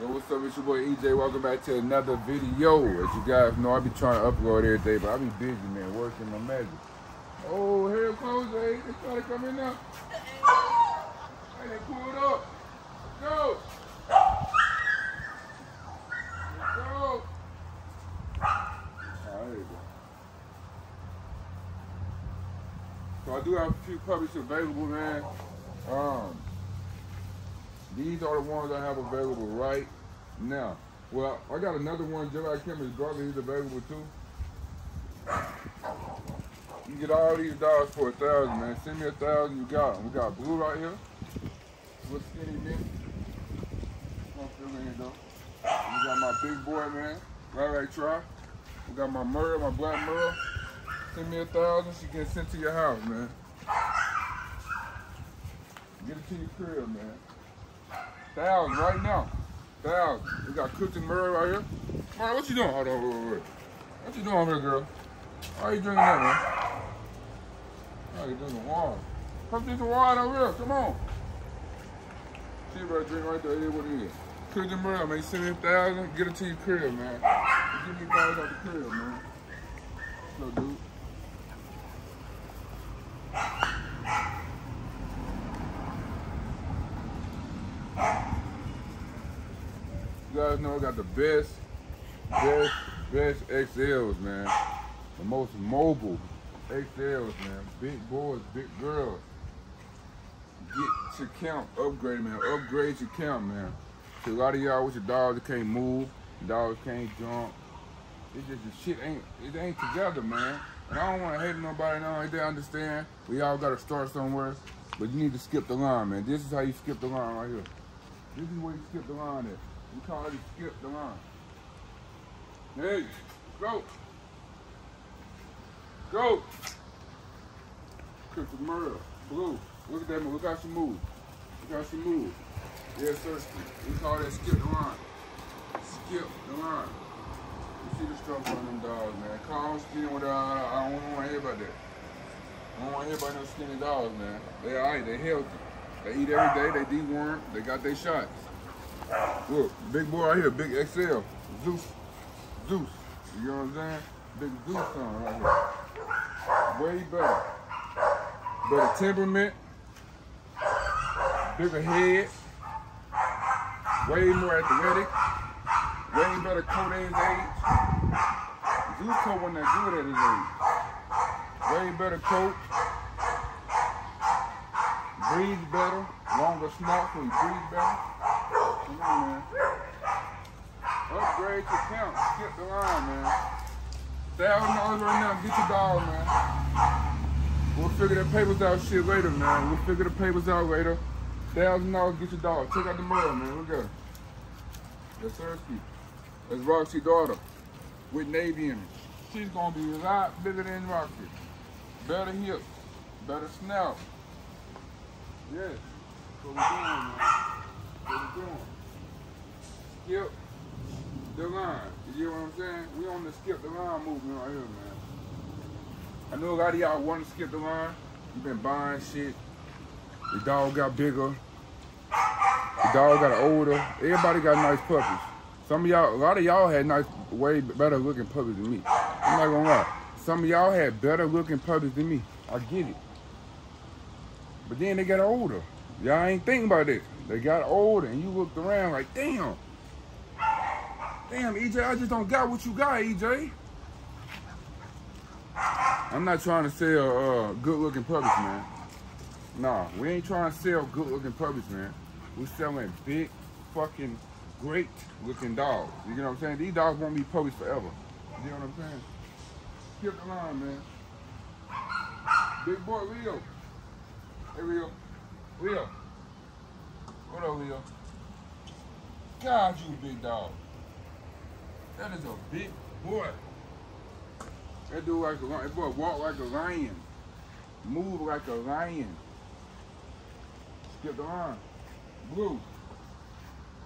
Yo, what's up? It's your boy EJ. Welcome back to another video. As you guys know, I be trying to upload every day, but I be busy, man, working my magic. Oh, here it comes, hey. They trying to come in now. Up. Go. Go. Go. So I do have a few puppies available, man. Um, these are the ones I have available right now. Well, I got another one, just him, his brother, he's available too. You get all these dogs for a thousand, man. Send me a thousand, you got them. We got Blue right here. Little skinny man. In though. We got my big boy, man. Right, right, try. We got my Merle, my black Merle. Send me a thousand, she get sent to your house, man. Get it to your crib, man. Thousand right now. Thousand. We got Cookie Merle right here. Merle, what you doing? Hold on, wait, wait, wait. What you doing over here, girl? Why you drinking that, man? Why you drinking water? Come drink some water over here. Come on. See about drink right there. Here what it is. Cookie Merle, man. Send me a thousand. Get it to your crib, man. Give me dollars out the crib, man. So, dude. You guys know I got the best, best, best XLs, man. The most mobile XLs, man. Big boys, big girls. Get your count upgraded, man. Upgrade your count, man. A lot of y'all with your dogs that can't move, dogs can't jump. It's just the shit ain't it ain't together, man. And I don't want to hate nobody, no, they understand. We all got to start somewhere, but you need to skip the line, man. This is how you skip the line right here. This is where you skip the line at. We call it skip the line. Hey, go. Go. Crystal Murder, Blue. Look at that move. Look how she move. Look how she move. Yes, sir. We call that skip the line. Skip the line. You see the struggle on them dogs, man. Calm skinny with uh, I don't want to hear about that. I don't want to hear about no skinny dogs, man. They alright, they healthy. They eat every day, they deworm, they got their shots. Look, big boy right here, big XL. Zeus. Zeus. You know what I'm saying? Big Zeus son right here. Way better. Better temperament. Bigger head. Way more athletic. Way better coat at his age. Zeus coat wasn't that good at his age. Way better coat. Breathes better. Longer snout so he breathes better. Come on, man. Upgrade your count. Skip the line, man. Thousand dollars right now. Get your dog, man. We'll figure the papers out shit later, man. We'll figure the papers out later. Thousand dollars, get your dog. Check out the murder, man. Look at her. Sir, Steve. That's Roxie's daughter with Navi in it. She's gonna be a lot bigger than Roxie. Better hips, better snout. Yes. That's what we're doing, man. That's what we're doing. Skip the line. You get what I'm saying? We on the skip the line movement right here, man. I know a lot of y'all want to skip the line. You've been buying shit. The dog got bigger. The dog got older. Everybody got nice puppies. Some of y'all, a lot of y'all had nice, way better looking puppies than me. I'm not gonna lie. Some of y'all had better looking puppies than me. I get it. But then they got older. Y'all ain't thinking about this. They got older and you looked around like, damn. Damn, EJ, I just don't got what you got, EJ. I'm not trying to sell uh, good looking puppies, man. Nah, we ain't trying to sell good looking puppies, man. We're selling big, fucking, great looking dogs. You know what I'm saying? These dogs won't be puppies forever. You know what I'm saying? Skip the line, man. Big boy Leo. Hey, Leo. Leo. What up, Leo? God, you big dog. That is a big boy. That dude like a lion. That boy walk like a lion. Move like a lion. Skip the line. Blue.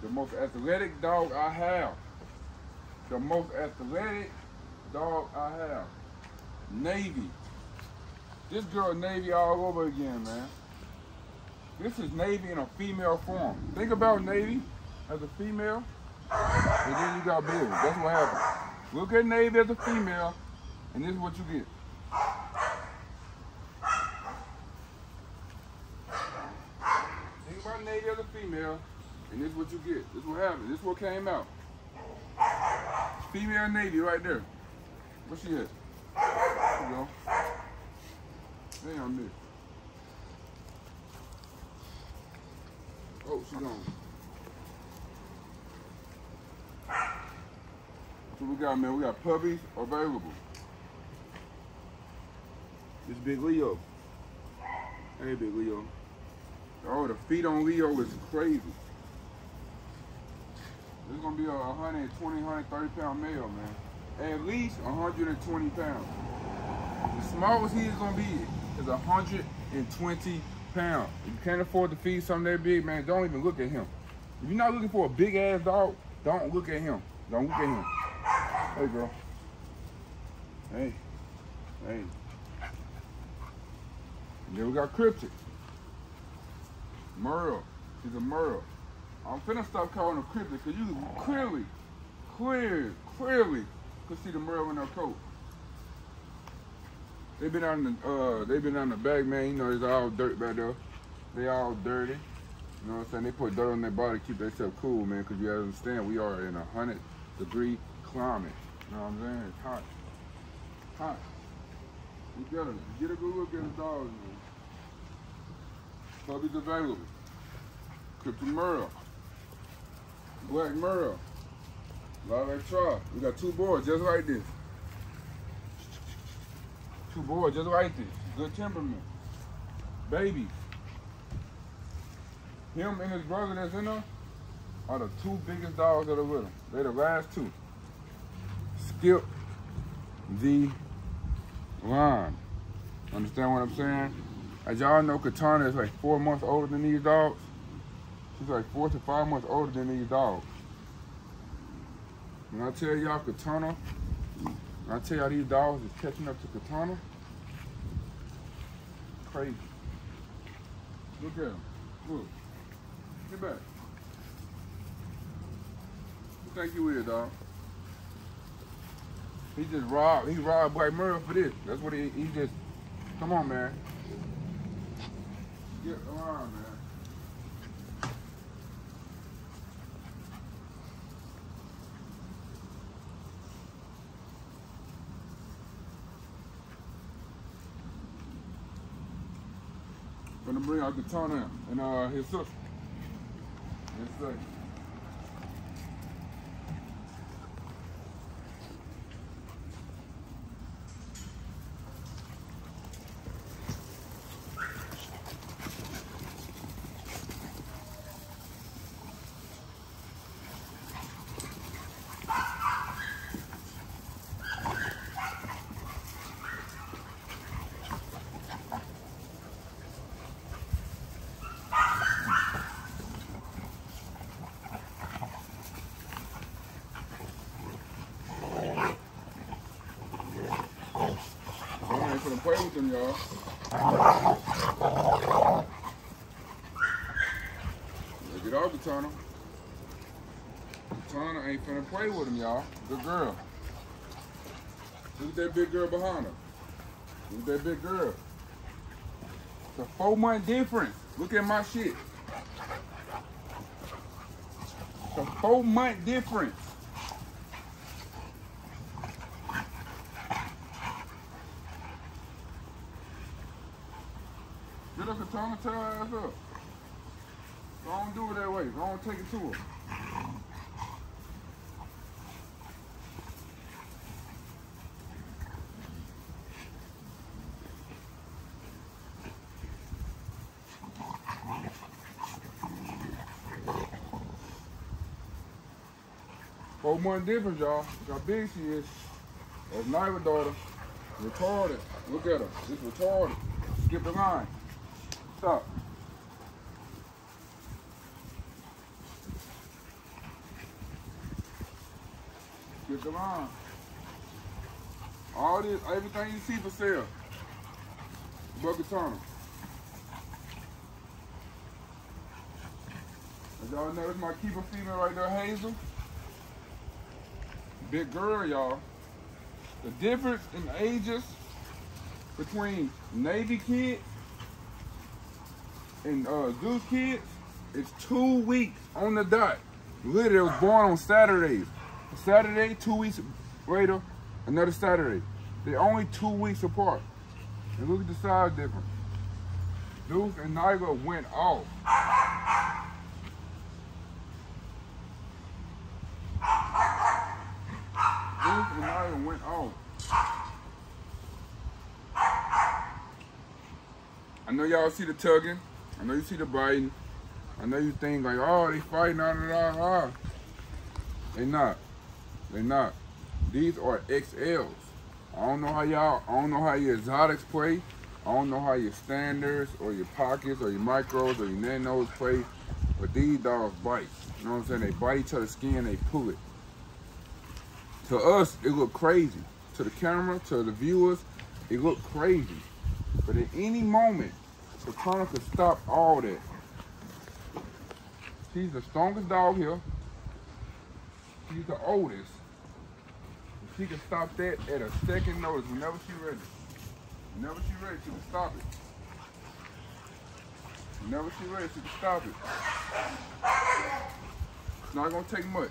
The most athletic dog I have. The most athletic dog I have. Navi. This girl Navi all over again, man. This is Navi in a female form. Think about Navi as a female. And then you got babies. That's what happens. Look at Navi as a female, and this is what you get. Think about Navi as a female, and this is what you get. This is what happened. This is what came out. Female Navi right there. Where she at? There you go. Damn, miss. Oh, she gone. So we got, man, we got puppies available. This Big Leo. Hey, Big Leo. Oh, the feet on Leo is crazy. This is gonna be a 120, 130 pound male, man. At least 120 pounds. The smallest he is gonna be is 120 pounds. If you can't afford to feed something that big, man, don't even look at him. If you're not looking for a big ass dog, don't look at him. Don't look at him. Hey, girl. Hey. Hey. And then we got Cryptic. Merle. She's a Merle. I'm finna stop calling her Cryptic because you clearly, clear, clearly could see the Merle in her coat. They've been on the uh they've been on the back, man. You know, it's all dirt back there. They all dirty. You know what I'm saying? They put dirt on their body to keep themselves cool, man, because you gotta understand we are in a hundred degree climate. You know what I'm saying? It's hot. Hot. You gotta get a good look at the dogs, man. Puppies available. Cryptic Merle. Black Merle. Lilac Tri. We got two boys just like this. Two boys just like this. Good temperament. Babies. Him and his brother that's in there are the two biggest dogs that are with him. They're the last two. Skip the line. Understand what I'm saying? As y'all know, Katana is like four months older than these dogs. She's like four to five months older than these dogs. When I tell y'all Katana, I tell y'all these dogs is catching up to Katana, crazy. Look at him. Look. Get back. Who think you is, dog? He just robbed, he robbed Black Merle for this. That's what he, he just, come on, man. Get around, man. Gonna bring out Katana and uh, his sister. Yes, sir. I ain't finna play with them, y'all. Look it off, Katana. Katana ain't finna play with him, y'all. Good girl. Look at that big girl behind her. Look at that big girl. It's a four month difference. Look at my shit. It's a four month difference. Get up, Katana, tell her ass up. Don't do it that way. I don't take it to her. Four month difference, y'all. How big she is. That's Nyla daughter. Retarded. Look at her. It's retarded. Skip the line. Stop. Skip the line. All this, everything you see for sale. Buckatana. As y'all know, it's my keeper female right there, Hazel. big girl, y'all. The difference in ages between Navi kids and uh, Zeus kids is two weeks on the dot. Literally, was born on Saturdays. Saturday, two weeks later, another Saturday. They're only two weeks apart. And look at the size difference. Zeus and Nyla went off. Zeus and Nyla went off. I know y'all see the tugging. I know you see the biting. I know you think like, oh, they fighting, ah, ah, ah. They not. They not. These are XLs. I don't know how y'all, I don't know how your exotics play. I don't know how your standards or your pockets or your micros or your nanos play, but these dogs bite. You know what I'm saying? They bite each other's skin, they pull it. To us, it look crazy. To the camera, to the viewers, it look crazy. But at any moment, Katana could stop all that. She's the strongest dog here. She's the oldest. She can stop that at a second notice whenever she's ready. Whenever she's ready, she can stop it. Whenever she's ready, she can stop it. It's not gonna take much.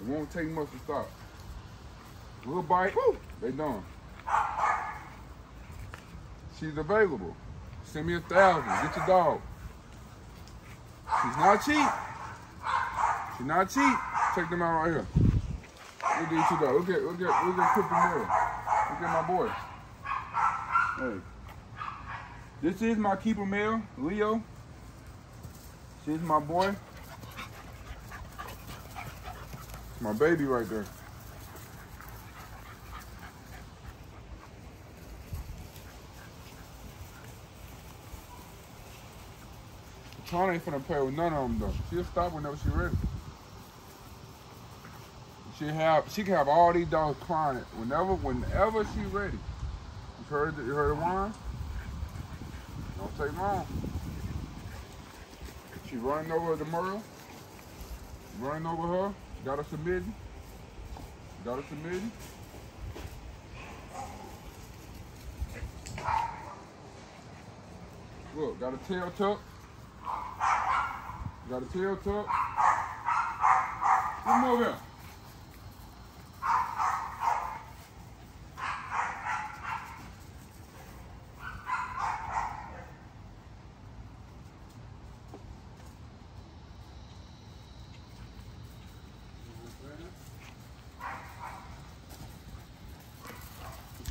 It won't take much to stop. A little bite, woo, they done. She's available. Send me a thousand. Get your dog. She's not cheap. She's not cheap. Check them out right here. Look at two dogs. Look at look at look at Cryptic Merle. Look at my boy. Hey. This is my keeper male, Leo. She's my boy. My baby right there. Tana ain't finna play with none of them though. She'll stop whenever she ready. She have she can have all these dogs climbing whenever whenever she ready. You heard you heard the whine? Don't take long. She running over the Merle. Running over her. Got her submitting. Got her submitting. Look, got a tail Got a tail tuck. Come over here.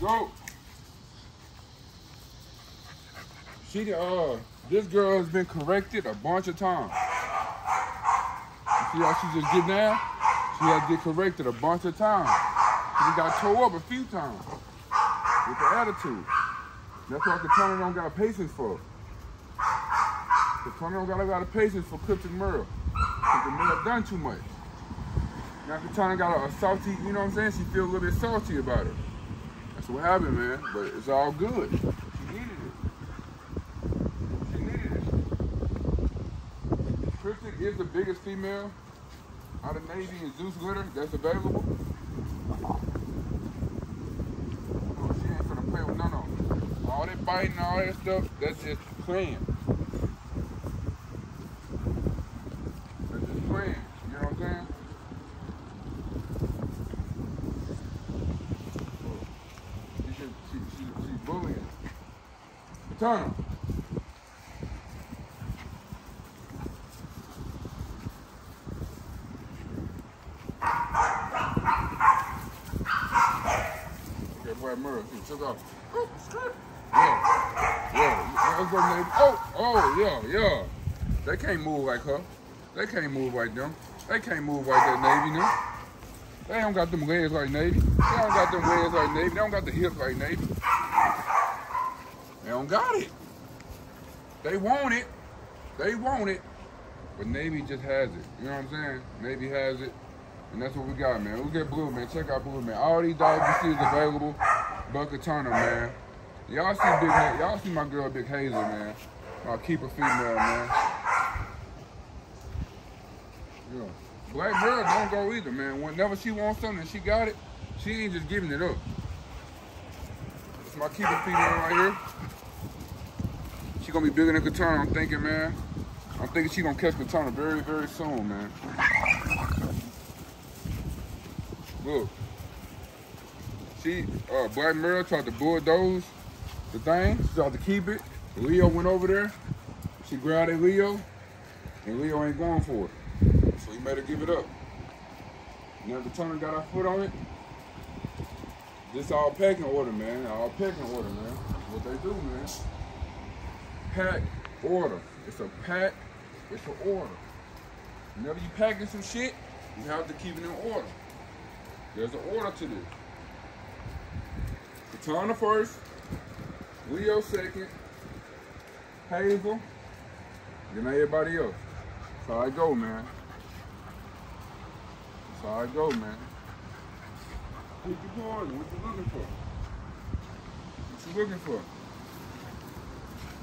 Go. She uh this girl has been corrected a bunch of times. See how she just get down? She had to get corrected a bunch of times. She got tore up a few times with the attitude. That's why Katana don't got patience for. Katana don't got a lot of patience for Cryptic Merle. Because Merle done too much. Now Katana got a, a salty, you know what I'm saying? She feel a little bit salty about it. That's what happened, man. But it's all good. She needed it. She needed it. Is the biggest female out of Navi and Zeus litter that's available. Oh, she ain't finna play with none of them. All that biting, and all that stuff, that's just playing. That's just playing. You know what I'm saying? She, should, she, she, bullying. Turn. Merle, check out. Yeah, yeah. Oh, oh, yeah, yeah. They can't move like her. They can't move like them. They can't move like that Navi now. They don't got them legs like Navi. They don't got them legs like Navi. They don't got the hips like Navi. They don't got it. They want it. They want it. But Navi just has it. You know what I'm saying? Navi has it. And that's what we got, man. We get Blue, man. Check out Blue, man. All these dogs you see is available. Bucket Turner, man. Y'all see big, y'all see my girl Big Hazel, man. My keeper female, man. Yeah. Black girl don't go either, man. Whenever she wants something she got it, she ain't just giving it up. It's my keeper female right here. She gonna be bigger than Katana, I'm thinking, man. I'm thinking she gonna catch Katana very, very soon, man. Look. Uh, Black Merle tried to bulldoze the thing. She tried to keep it. Leo went over there. She grabbed at Leo, and Leo ain't going for it. So he made her give it up. Now the Turner got her foot on it. This all packing order, man. All packing order, man. What they do, man. Pack order. It's a pack. It's an order. Whenever you packing some shit, you have to keep it in order. There's an order to this. Katana first, Leo second, Hazel, then everybody else. That's how I go, man. That's how I go, man. What you going? What you looking for? What you looking for?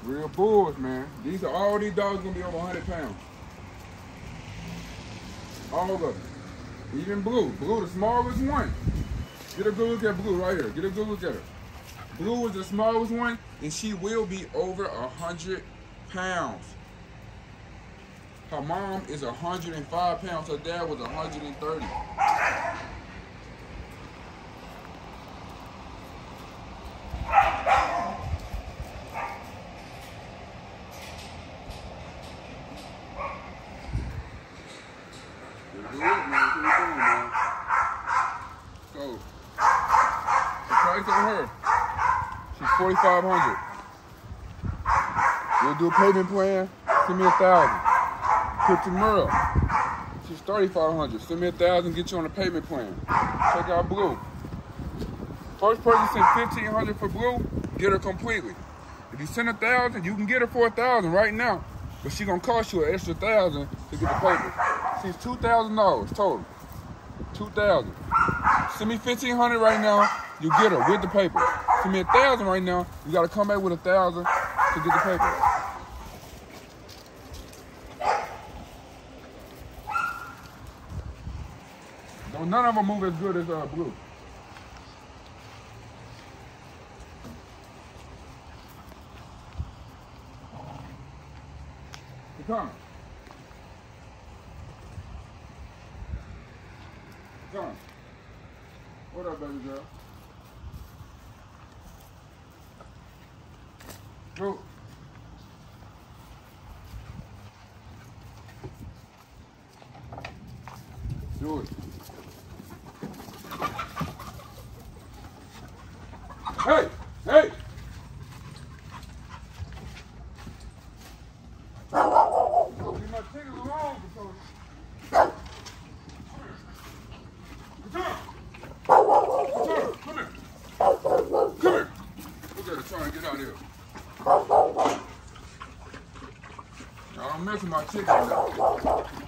Real bulls, man. These are all these dogs gonna be over 100 pounds. All of them. Even Blue. Blue, the smallest one. Get a good look at Blue right here. Get a good look at her. Blue is the smallest one, and she will be over 100 pounds. Her mom is 105 pounds. Her dad was 130. 500. We'll do a payment plan, send me a thousand. Put tomorrow, she's 3,500. Send me a thousand, get you on a payment plan. Check out Blue. First person send 1,500 for Blue, get her completely. If you send a thousand, you can get her for a thousand right now. But she gonna cost you an extra thousand to get the paper. She's two thousand dollars total. Two thousand. Send me fifteen hundred right now. You get her with the paper. Send me a thousand right now, you gotta come back with a thousand to get the paper. Don't none of them move as good as uh, blue. Come. Come. What up, baby girl? Go. Do it. Hey! Hey! Come here. Look at her trying to get out of here. Mess with my chickens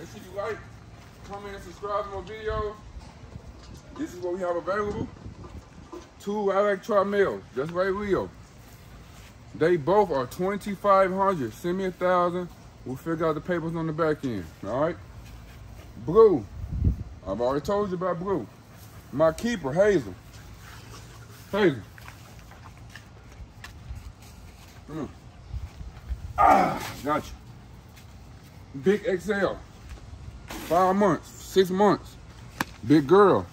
Make sure you like, comment, and subscribe to my videos. This is what we have available. Two Tri males, just like Leo. They both are 2,500. Send me a thousand. We'll figure out the papers on the back end. All right. Blue. I've already told you about Blue. My keeper, Hazel. Hazel. Come on. Ah, got you. Big XL. Five months, six months. Big girl.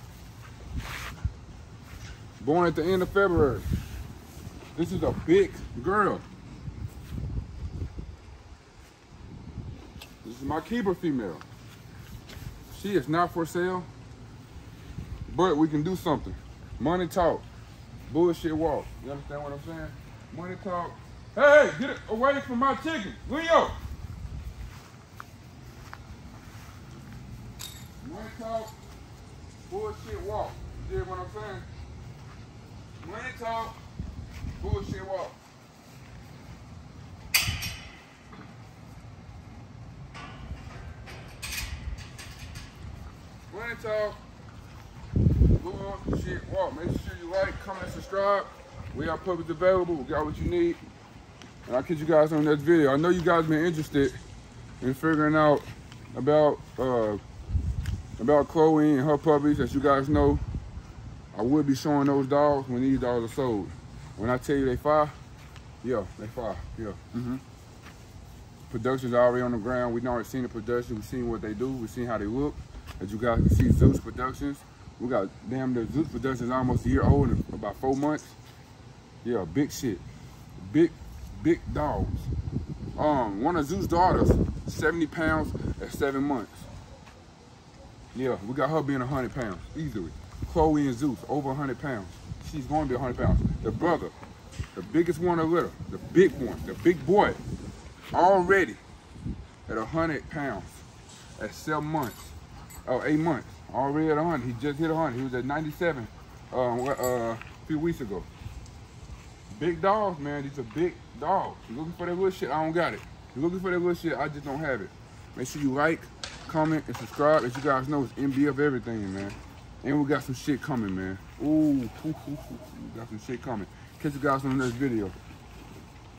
Born at the end of February. This is a big girl. This is my keeper female. She is not for sale, but we can do something. Money talk, bullshit walk. You understand what I'm saying? Money talk. Hey, get away from my chicken. Leo. Money talk. Bullshit walk. You dig what I'm saying? Money talk. Bullshit walk. Money talk. Bullshit walk. Make sure you like, comment, subscribe. We are public available. We got what you need. And I'll catch you guys on the next video. I know you guys been interested in figuring out about uh, about Chloe and her puppies. As you guys know, I will be showing those dogs when these dogs are sold. When I tell you they fire, yeah, they fire, yeah. Mm-hmm. Production's already on the ground. We've already seen the production. We've seen what they do. We've seen how they look. As you guys can see, Zeus Productions. We got damn the Zeus Productions almost a year old in about four months. Yeah, big shit. Big, big dogs. Um, one of Zeus' daughters, 70 pounds at seven months. Yeah, we got her being 100 pounds, easily. Chloe and Zeus, over 100 pounds. She's going to be 100 pounds. The brother, the biggest one of litter, the big one, the big boy, already at 100 pounds at seven months. Oh, eight months. Already at 100. He just hit 100. He was at 97 uh, uh, a few weeks ago. Big dogs, man. These are big dogs. You looking for that little shit? I don't got it. You looking for that little shit? I just don't have it. Make sure you like, comment, and subscribe. As you guys know, it's MB of everything, man. And we got some shit coming, man. Ooh, ooh, ooh, ooh, got some shit coming. Catch you guys on the next video.